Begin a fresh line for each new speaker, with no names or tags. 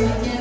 Lord.